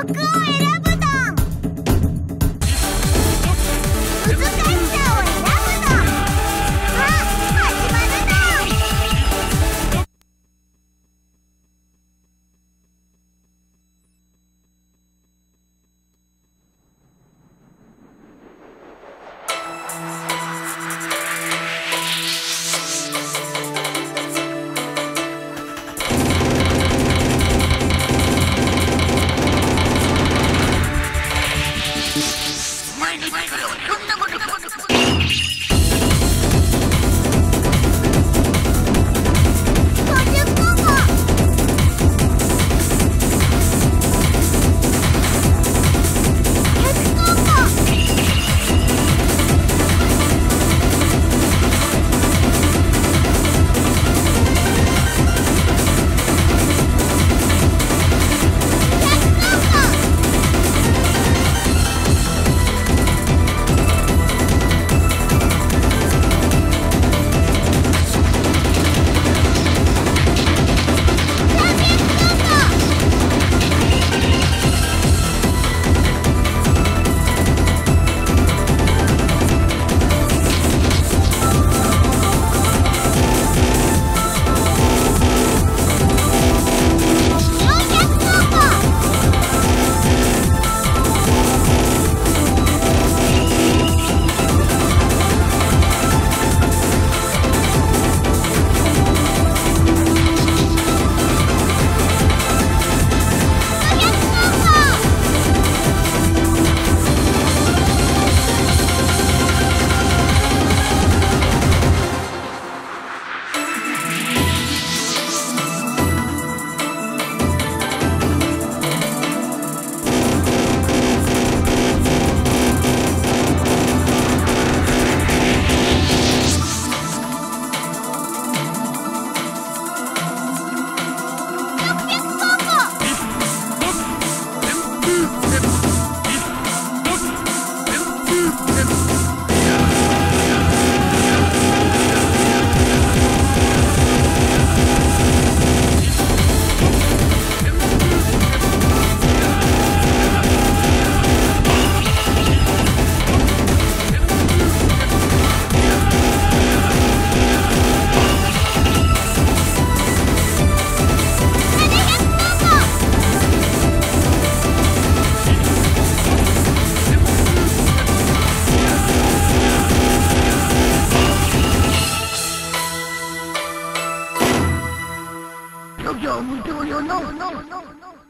Look good. No, we're doing your no, no, no, no.